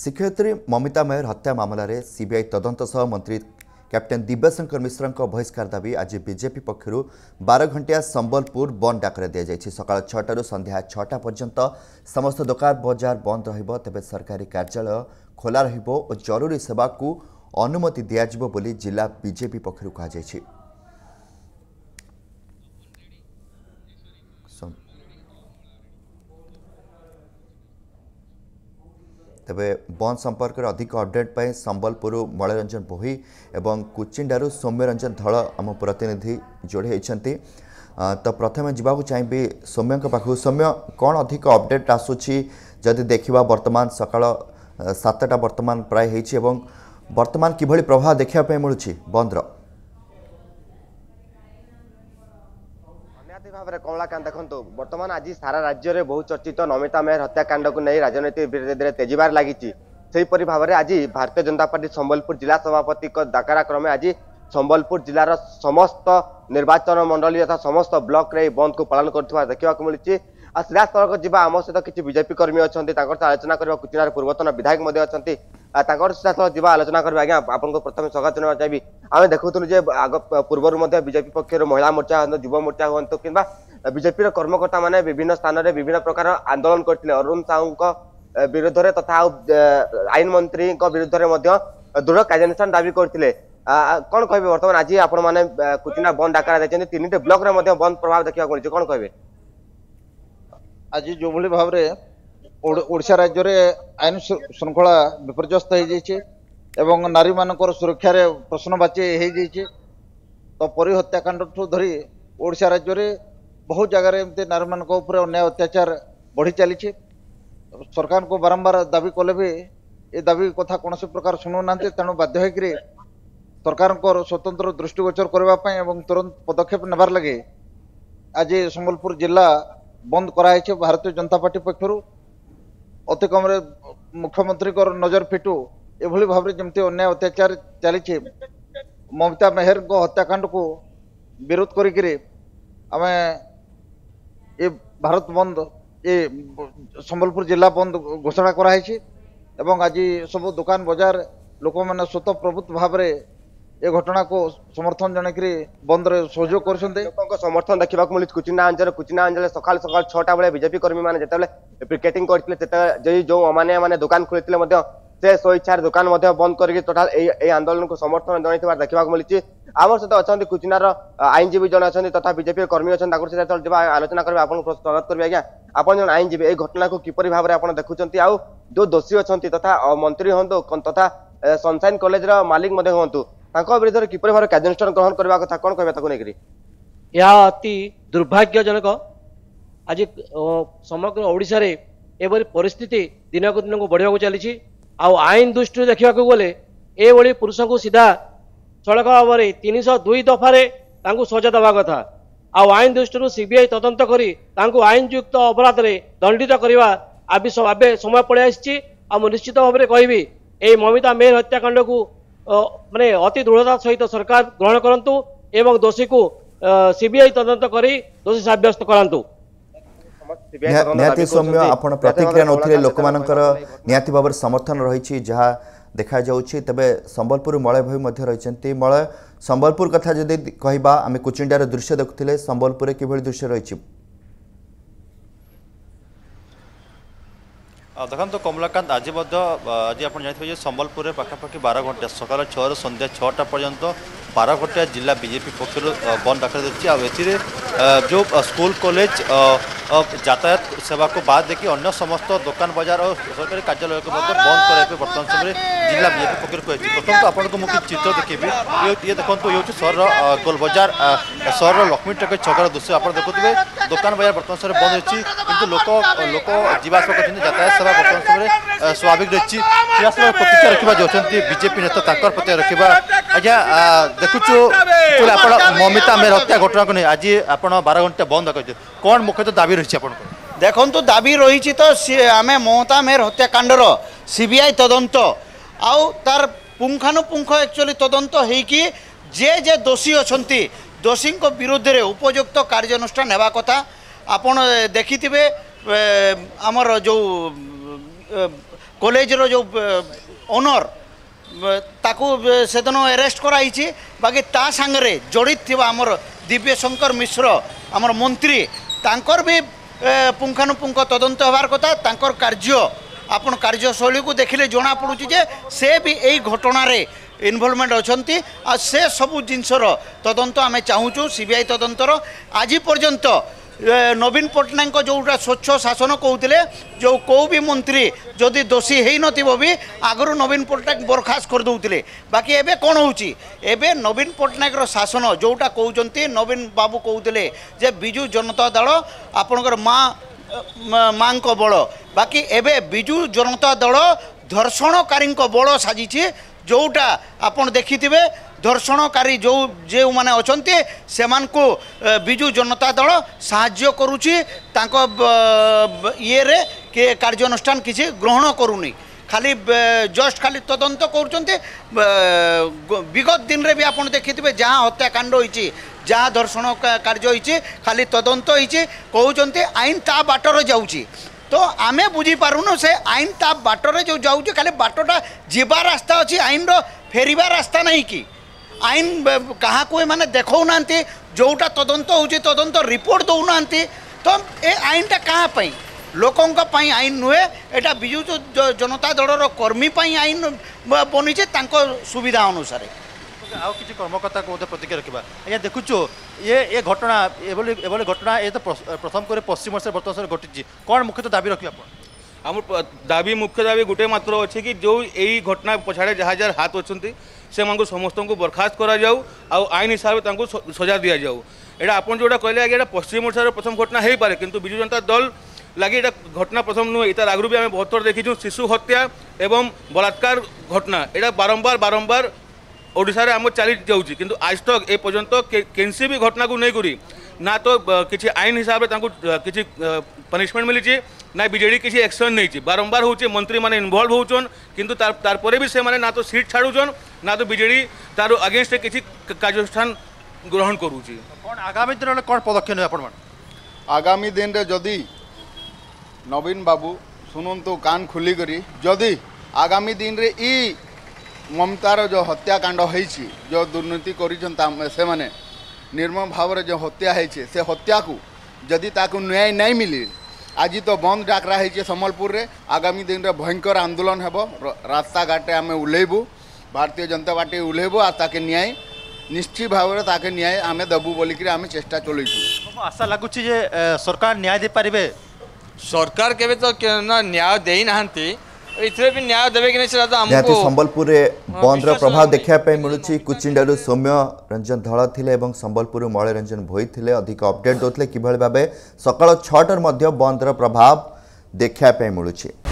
ଶିକ୍ଷୟିତ୍ରୀ ମମିତା ମେହର ହତ୍ୟା ମାମଲାରେ ସିବିଆଇ ତଦନ୍ତ ସହ ମନ୍ତ୍ରୀ କ୍ୟାପ୍ଟେନ୍ ଦିବ୍ୟାଶଙ୍କର ମିଶ୍ରଙ୍କ ବହିଷ୍କାର ଦାବି ଆଜି ବିଜେପି ପକ୍ଷରୁ ବାର ଘଣ୍ଟିଆ ସମ୍ବଲପୁର ବନ୍ଦ ଡାକରା ଦିଆଯାଇଛି ସକାଳ ଛଅଟାରୁ ସନ୍ଧ୍ୟା ଛଅଟା ପର୍ଯ୍ୟନ୍ତ ସମସ୍ତ ଦୋକାନ ବଜାର ବନ୍ଦ ରହିବ ତେବେ ସରକାରୀ କାର୍ଯ୍ୟାଳୟ ଖୋଲା ରହିବ ଓ ଜରୁରୀ ସେବାକୁ ଅନୁମତି ଦିଆଯିବ ବୋଲି ଜିଲ୍ଲା ବିଜେପି ପକ୍ଷରୁ କୁହାଯାଇଛି ତେବେ ବନ୍ଦ ସମ୍ପର୍କରେ ଅଧିକ ଅପଡେଟ୍ ପାଇଁ ସମ୍ବଲପୁରରୁ ମଳରଞ୍ଜନ ବୋହି ଏବଂ କୁଚିଣ୍ଡାରୁ ସୌମ୍ୟରଞ୍ଜନ ଧଳ ଆମ ପ୍ରତିନିଧି ଯୋଡ଼ି ହୋଇଛନ୍ତି ତ ପ୍ରଥମେ ଯିବାକୁ ଚାହିଁବି ସୌମ୍ୟଙ୍କ ପାଖକୁ ସୌମ୍ୟ କ'ଣ ଅଧିକ ଅପଡେଟ୍ ଆସୁଛି ଯଦି ଦେଖିବା ବର୍ତ୍ତମାନ ସକାଳ ସାତଟା ବର୍ତ୍ତମାନ ପ୍ରାୟ ହେଇଛି ଏବଂ ବର୍ତ୍ତମାନ କିଭଳି ପ୍ରଭାବ ଦେଖିବା ପାଇଁ ମିଳୁଛି ବନ୍ଦର सारा कमला बहु चर्चित नमिता मेहर हत्याकाण्डको नै राजनीति धेरै धेरै तेजिर लागपरि भावर आज भारतीय जनता पर्टी सम्बलपुर जिल्ला सभापतिको डाकरा क्रमे आज सम्बलपुर जस्त निर्वाचन मण्डली तथा समस्त ब्लक बन्दको पालाको मिसिच सिधास्थको जुन आम सहित विजेपि कर्मी अलिक सहयोग आलोचना पूर्वतन विधायक अन्त ତାଙ୍କର ସହିତ ଯିବା ଆଲୋଚନା କରିବା ଆଜ୍ଞା ଆପଣଙ୍କୁ ପ୍ରଥମେ ସ୍ୱାଗତ ଜଣାଇବା ଚାହିଁବି ଆମେ ଦେଖୁଥିଲୁ ଯେ ଆଗ ପୂର୍ବରୁ ମଧ୍ୟ ବିଜେପି ପକ୍ଷରୁ ମହିଳା ମୋର୍ଚ୍ଚା ହୁଅନ୍ତୁ ଯୁବ ମୋର୍ଚ୍ଚା ହୁଅନ୍ତୁ କିମ୍ବା ବିଜେପିର କର୍ମକର୍ତ୍ତାମାନେ ବିଭିନ୍ନ ସ୍ଥାନରେ ବିଭିନ୍ନ ପ୍ରକାର ଆନ୍ଦୋଳନ କରିଥିଲେ ଅରୁଣ ସାହୁଙ୍କ ବିରୁଦ୍ଧରେ ତଥା ଆଉ ଆଇନ ମନ୍ତ୍ରୀଙ୍କ ବିରୁଦ୍ଧରେ ମଧ୍ୟ ଦୃଢ଼ କାର୍ଯ୍ୟାନୁଷ୍ଠାନ ଦାବି କରିଥିଲେ କ'ଣ କହିବେ ବର୍ତ୍ତମାନ ଆଜି ଆପଣମାନେ କୁଚିନା ବନ୍ଦ ଡାକରା ଦେଇଛନ୍ତି ତିନିଟି ବ୍ଲକରେ ମଧ୍ୟ ବନ୍ଦ ପ୍ରଭାବ ଦେଖିବାକୁ ମିଳିଛି କ'ଣ କହିବେ ଆଜି ଯେଉଁଭଳି ଭାବରେ ଓଡ଼ିଶା ରାଜ୍ୟରେ ଆଇନ ଶୃଙ୍ଖଳା ବିପର୍ଯ୍ୟସ୍ତ ହୋଇଯାଇଛି ଏବଂ ନାରୀମାନଙ୍କର ସୁରକ୍ଷାରେ ପ୍ରଶ୍ନବାଚୀ ହୋଇଯାଇଛି ତ ପରୀ ହତ୍ୟାକାଣ୍ଡଠୁ ଧରି ଓଡ଼ିଶା ରାଜ୍ୟରେ ବହୁ ଜାଗାରେ ଏମିତି ନାରୀମାନଙ୍କ ଉପରେ ଅନ୍ୟାୟ ଅତ୍ୟାଚାର ବଢ଼ି ଚାଲିଛି ସରକାରଙ୍କୁ ବାରମ୍ବାର ଦାବି କଲେ ବି ଏ ଦାବି କଥା କୌଣସି ପ୍ରକାର ଶୁଣୁନାହାନ୍ତି ତେଣୁ ବାଧ୍ୟ ହୋଇକରି ସରକାରଙ୍କର ସ୍ୱତନ୍ତ୍ର ଦୃଷ୍ଟିଗୋଚର କରିବା ପାଇଁ ଏବଂ ତୁରନ୍ତ ପଦକ୍ଷେପ ନେବାର ଲାଗି ଆଜି ସମ୍ବଲପୁର ଜିଲ୍ଲା ବନ୍ଦ କରାହେଇଛି ଭାରତୀୟ ଜନତା ପାର୍ଟି ପକ୍ଷରୁ অতি কমরে মুখ্যমন্ত্রীকর নজর ফিটু এভাবে ভাবে যেমন অন্যায় অত্যাচার চালছে মমতা মেহের হত্যাকাণ্ড কু বিরোধ করি আমি এ ভারত বন্ধ এ সম্বলপুর জেলা বন্ধ ঘোষণা করা হয়েছে এবং আজ সব দোকান বজার লোক মানে স্বতঃপ্রভূত ভাবে ଏ ଘଟଣାକୁ ସମର୍ଥନ ଜଣାଇକିରି ବନ୍ଦରେ ସହଯୋଗ କରିଛନ୍ତି ଲୋକଙ୍କ ସମର୍ଥନ ଦେଖିବାକୁ ମିଳିଛି କୁଚିନା ଅଞ୍ଚଳରେ କୁଚିନା ଅଞ୍ଚଳରେ ସକାଳୁ ସକାଳୁ ଛଅଟା ବେଳେ ବିଜେପି କର୍ମୀମାନେ ଯେତେବେଳେ ପିକେଟିଂ କରିଥିଲେ ସେତେବେଳେ ଯେଉଁ ଯେଉଁ ଅମାନିଆ ମାନେ ଦୋକାନ ଖୋଲିଥିଲେ ମଧ୍ୟ ସେ ସ୍ୱଇଚ୍ଛାରେ ଦୋକାନ ମଧ୍ୟ ବନ୍ଦ କରିକି ଟୋଟାଲ ଏଇ ଏଇ ଆନ୍ଦୋଳନକୁ ସମର୍ଥନ ଜଣାଇଥିବାର ଦେଖିବାକୁ ମିଳିଛି ଆମ ସହିତ ଅଛନ୍ତି କୁଚିନାର ଆଇନଜୀବୀ ଜଣେ ଅଛନ୍ତି ତଥା ବିଜେପି କର୍ମୀ ଅଛନ୍ତି ତାଙ୍କୁ ସେ ଯିବା ଆଲୋଚନା କରିବେ ଆପଣଙ୍କୁ ସ୍ୱାଗତ କରିବେ ଆଜ୍ଞା ଆପଣ ଜଣେ ଆଇନଜୀବୀ ଏଇ ଘଟଣାକୁ କିପରି ଭାବରେ ଆପଣ ଦେଖୁଛନ୍ତି ଆଉ ଯେଉଁ ଦୋଷୀ ଅଛନ୍ତି ତଥା ମନ୍ତ୍ରୀ ହୁଅନ୍ତୁ ତଥା ସନସାଇନ୍ କଲେଜର ମାଲିକ ମଧ୍ୟ ହୁଅନ୍ତୁ ତାଙ୍କ ବିରୁଦ୍ଧରେ କିପରି ଭାବରେ କାର୍ଯ୍ୟାନୁଷ୍ଠାନ ଗ୍ରହଣ କରିବା କଥା କ'ଣ କହିବା ତାକୁ ନେଇକରି ଏହା ଅତି ଦୁର୍ଭାଗ୍ୟଜନକ ଆଜି ସମଗ୍ର ଓଡ଼ିଶାରେ ଏଭଳି ପରିସ୍ଥିତି ଦିନକୁ ଦିନକୁ ବଢ଼ିବାକୁ ଚାଲିଛି ଆଉ ଆଇନ ଦୃଷ୍ଟିରୁ ଦେଖିବାକୁ ଗଲେ ଏଭଳି ପୁରୁଷଙ୍କୁ ସିଧା ସଡ଼କ ଭାବରେ ତିନିଶହ ଦୁଇ ଦଫାରେ ତାଙ୍କୁ ସଜା ଦେବା କଥା ଆଉ ଆଇନ ଦୃଷ୍ଟିରୁ ସିବିଆଇ ତଦନ୍ତ କରି ତାଙ୍କୁ ଆଇନଯୁକ୍ତ ଅପରାଧରେ ଦଣ୍ଡିତ କରିବା ଆବି ଏବେ ସମୟ ପଳେଇ ଆସିଛି ଆଉ ମୁଁ ନିଶ୍ଚିତ ଭାବରେ କହିବି ଏହି ମମିତା ମେହେର ହତ୍ୟାକାଣ୍ଡକୁ মানে ଅତି ଦୃଢ଼ତା ସହିତ ସରକାର ଗ୍ରହଣ କରନ୍ତୁ ଏବଂ ଦୋଷୀକୁ ସିବିଆଇ ତଦନ୍ତ କରି ଦୋଷୀ ସାବ୍ୟସ୍ତ କରାନ୍ତୁ ନିହାତି ସୌମ୍ୟ ଆପଣ ପ୍ରତିକ୍ରିୟା ନେଉଥିଲେ ଲୋକମାନଙ୍କର ନିହାତି ଭାବରେ ସମର୍ଥନ ରହିଛି ଯାହା ଦେଖାଯାଉଛି ତେବେ ସମ୍ବଲପୁର ମଳୟ ଭାଇ ମଧ୍ୟ ରହିଛନ୍ତି ମଳୟ ସମ୍ବଲପୁର କଥା ଯଦି କହିବା ଆମେ କୁଚିଣ୍ଡାର ଦୃଶ୍ୟ ଦେଖୁଥିଲେ ସମ୍ବଲପୁରରେ କିଭଳି ଦୃଶ୍ୟ ରହିଛି ଦେଖନ୍ତୁ କମଲାକାନ୍ତ ଆଜି ମଧ୍ୟ ଆଜି ଆପଣ ଜାଣିଥିବେ ଯେ ସମ୍ବଲପୁରରେ ପାଖାପାଖି ବାର ଘଣ୍ଟା ସକାଳ ଛଅରୁ ସନ୍ଧ୍ୟା ଛଅଟା ପର୍ଯ୍ୟନ୍ତ ବାର ଘଣ୍ଟା ଜିଲ୍ଲା ବିଜେପି ପକ୍ଷରୁ ବନ୍ଦ ଡାକରା ଦେଇଛି ଆଉ ଏଥିରେ ଯେଉଁ ସ୍କୁଲ କଲେଜ जातायात सेवा को बाद देखिए अन्य समस्त दुकान बजार और सरकारी कार्यालय को बंद कराइए बर्तमान समय जिला विजेपी पक्ष प्रथम तो आपको मुझे चित्र देखे ये देखो ये सहर गोल बजार सहर लक्ष्मी टेक छक दृश्य आप देखुए दुकान बजार बर्तमान समय बंद रही कि लोक लोक जावास करते जातायात सेवा बर्तमान समय स्वाभाविक रही प्रतिक्रिया रखा जाजेपी नेता प्रतिक्रिया रखा अज्ञा देखु ଆପଣ ମମିତା ଆମେର ହତ୍ୟା ଘଟଣାକୁ ନେଇ ଆଜି ଆପଣ ବାର ଘଣ୍ଟା ବନ୍ଦ କରିଛନ୍ତି କ'ଣ ମୁଖ୍ୟତଃ ଦାବି ରହିଛି ଆପଣଙ୍କ ଦେଖନ୍ତୁ ଦାବି ରହିଛି ତ ସିଏ ଆମେ ମମତା ମେହର ହତ୍ୟାକାଣ୍ଡର ସିବିଆଇ ତଦନ୍ତ ଆଉ ତାର ପୁଙ୍ଖାନୁପୁଙ୍ଖ ଆକ୍ଚୁଆଲି ତଦନ୍ତ ହେଇକି ଯେ ଯେ ଦୋଷୀ ଅଛନ୍ତି ଦୋଷୀଙ୍କ ବିରୁଦ୍ଧରେ ଉପଯୁକ୍ତ କାର୍ଯ୍ୟାନୁଷ୍ଠାନ ହେବା କଥା ଆପଣ ଦେଖିଥିବେ ଆମର ଯେଉଁ କଲେଜର ଯେଉଁ ଓନର୍ ତାକୁ ସେଦିନ ଆରେଷ୍ଟ କରାହେଇଛି ବାକି ତା ସାଙ୍ଗରେ ଜଡ଼ିତ ଥିବା ଆମର ଦିବ୍ୟଶଙ୍କର ମିଶ୍ର ଆମର ମନ୍ତ୍ରୀ ତାଙ୍କର ବି ପୁଙ୍ଖାନୁପୁଙ୍ଖ ତଦନ୍ତ ହେବାର କଥା ତାଙ୍କର କାର୍ଯ୍ୟ ଆପଣ କାର୍ଯ୍ୟଶୈଳୀକୁ ଦେଖିଲେ ଜଣାପଡ଼ୁଛି ଯେ ସେ ବି ଏଇ ଘଟଣାରେ ଇନଭଲ୍ଭମେଣ୍ଟ ଅଛନ୍ତି ଆଉ ସେ ସବୁ ଜିନିଷର ତଦନ୍ତ ଆମେ ଚାହୁଁଛୁ ସି ବି ଆଇ ତଦନ୍ତର ଆଜି ପର୍ଯ୍ୟନ୍ତ ନବୀନ ପଟ୍ଟନାୟକଙ୍କ ଯେଉଁଟା ସ୍ୱଚ୍ଛ ଶାସନ କହୁଥିଲେ ଯେଉଁ କେଉଁ ବି ମନ୍ତ୍ରୀ ଯଦି ଦୋଷୀ ହେଇନଥିବ ବି ଆଗରୁ ନବୀନ ପଟ୍ଟନାୟକ ବରଖାସ୍ତ କରିଦେଉଥିଲେ ବାକି ଏବେ କ'ଣ ହେଉଛି ଏବେ ନବୀନ ପଟ୍ଟନାୟକର ଶାସନ ଯେଉଁଟା କହୁଛନ୍ତି ନବୀନ ବାବୁ କହୁଥିଲେ ଯେ ବିଜୁ ଜନତା ଦଳ ଆପଣଙ୍କର ମା ମାଙ୍କ ବଳ ବାକି ଏବେ ବିଜୁ ଜନତା ଦଳ ধর্ষণকারীঙ্ক বড় সাজিছে ଯେଉଁଟା ଆପଣ ଦେଖିଥିବେ ଧର୍ଷଣକାରୀ ଯେଉଁ ଯେଉଁମାନେ ଅଛନ୍ତି ସେମାନଙ୍କୁ ବିଜୁ ଜନତା ଦଳ ସାହାଯ୍ୟ କରୁଛି ତାଙ୍କ ଇଏରେ କି କାର୍ଯ୍ୟାନୁଷ୍ଠାନ କିଛି ଗ୍ରହଣ କରୁନି ଖାଲି ଜଷ୍ଟ ଖାଲି ତଦନ୍ତ କରୁଛନ୍ତି ବିଗତ ଦିନରେ ବି ଆପଣ ଦେଖିଥିବେ ଯାହା ହତ୍ୟାକାଣ୍ଡ ହୋଇଛି ଯାହା ଧର୍ଷଣ କାର୍ଯ୍ୟ ହୋଇଛି ଖାଲି ତଦନ୍ତ ହୋଇଛି କହୁଛନ୍ତି ଆଇନ ତା ବାଟରେ ଯାଉଛି তো আমি বুঝিপারুনু সে আইন তা বাটরে যে যাচ্ছে খালি বাটটা যা রাস্তা অছি আইনর ফেরবা রাস্তা নাই কি আইন কাহকু এমানে দেখাও না যেটা তদন্ত হচ্ছে তদন্ত রিপোর্ট দৌ না তো এ আইনটা কাহাপাই ଲୋକଙ୍କ আইন নুহে এটা বিজু জনতা দলর কর্মীপ্রাই আইন বনিছে তা সুবিধা অনুসারে আর কিছু কর্মকর্তা মধ্যে প্রতিক্রিয়া রাখবা আজ্ঞা ଦେଖୁଛୁ ଏ এ ঘটনা এভাবে এভাবে ঘটনা এ তো প্রথম করে পশ্চিম ଓଡ଼ିଶାରେ বর্তমান সময় ঘটিছে কম মুখ্যত দাবি রাখবে আপনার আমার দাবি মুখ্য দাবি গোটে মাত্র অছে কি যে এই ঘটনা পছাড়ে যা যার হাত অনেক সে সমস্ত বরখাস্ত করা যাও আইন হিসাবে তা সজা দিয়া যাও এটা আপনার যেটা কে আগে এটা পশ্চিম ওড়শার প্রথম ঘটনা হয়ে পড়ে কিন্তু বিজু জনতা দল লাগে এটা ঘটনা প্রথম নুহে তার আগুবি আমি বহুত দেখিছু শিশু হত্যা এবং বলাৎকার ঘটনা এটা বারম্বার বারম্বার ওড়শার আমার চাল যাচ্ছি কিন্তু আজ তক এ পর্যন্ত কেনসি বি ঘটনাকে নেই না তো কিছু আইন হিসাবে তা কিছু পনিশমেন্ট মিলিছে না বিজেডি কিছু একশন নেইছে বারম্বার হচ্ছে মন্ত্রী মানে ইনভলভ হচ্ছেন কিন্তু তারপরে বি সে না তো সিট ছাড়ুছন না তো বিজেডি তার আগেনস্টে কিছু কার্যানুষ্ঠান গ্রহণ করুছি আগামী দিনে কোণ পদক্ষেপ নেবে আপনার আগামী দিনে যদি নবীন বাবু শুনন্তু কান খুলি করি যদি আগামী দিনে ই ମମତାର ଯେଉଁ ହତ୍ୟାକାଣ୍ଡ ହେଇଛି ଯେଉଁ ଦୁର୍ନୀତି କରିଛନ୍ତି ସେମାନେ ନିର୍ମମ ଭାବରେ ଯେଉଁ ହତ୍ୟା ହେଇଛି ସେ ହତ୍ୟାକୁ ଯଦି ତାକୁ ନ୍ୟାୟ ନାଇଁ ମିଳେ ଆଜି ତ ବନ୍ଦ ଡାକରା ହେଇଛି ସମ୍ବଲପୁରରେ ଆଗାମୀ ଦିନରେ ଭୟଙ୍କର ଆନ୍ଦୋଳନ ହେବ ରାସ୍ତାଘାଟରେ ଆମେ ଓହ୍ଲେଇବୁ ଭାରତୀୟ ଜନତା ପାର୍ଟି ଓହ୍ଲେଇବୁ ଆଉ ତାକେ ନ୍ୟାୟ ନିଶ୍ଚିତ ଭାବରେ ତାକେ ନ୍ୟାୟ ଆମେ ଦେବୁ ବୋଲିକିରି ଆମେ ଚେଷ୍ଟା ଚଲେଇଛୁ ଆଶା ଲାଗୁଛି ଯେ ସରକାର ନ୍ୟାୟ ଦେଇପାରିବେ ସରକାର କେବେ ତ ନ୍ୟାୟ ଦେଇନାହାନ୍ତି ଏଥିରେ ବି ନ୍ୟାୟ ଦେବେ କି ନାହିଁ ସେଟା ତ ଆମକୁ ସମ୍ବଲପୁରରେ ବନ୍ଦର ପ୍ରଭାବ ଦେଖିବା ପାଇଁ ମିଳୁଛି କୁଚିଣ୍ଡାରୁ ସୌମ୍ୟ ରଞ୍ଜନ ଧଳ ଥିଲେ ଏବଂ ସମ୍ବଲପୁରରୁ ମଳୟ ରଞ୍ଜନ ଭୋଇ ଥିଲେ ଅଧିକ ଅପଡେଟ୍ ଦେଉଥିଲେ କିଭଳି ଭାବେ ସକାଳ ଛଅଟାରୁ ମଧ୍ୟ ବନ୍ଦର ପ୍ରଭାବ ଦେଖିବା ପାଇଁ ମିଳୁଛି